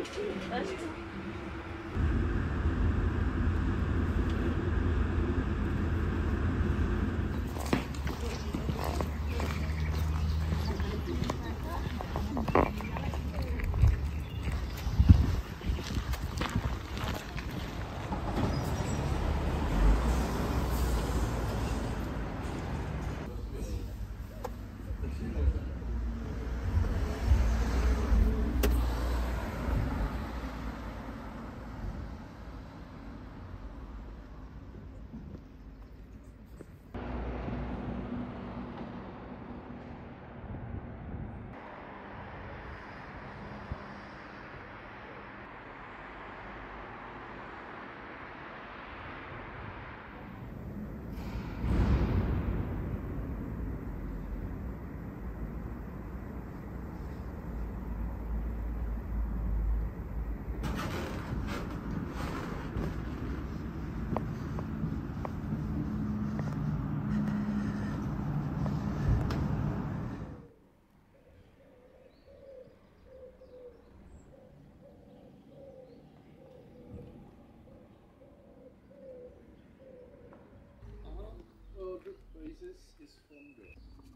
Let's is from there.